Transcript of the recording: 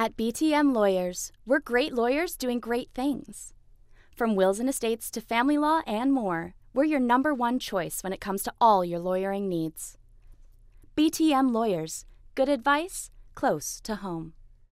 At BTM Lawyers, we're great lawyers doing great things. From wills and estates to family law and more, we're your number one choice when it comes to all your lawyering needs. BTM Lawyers, good advice close to home.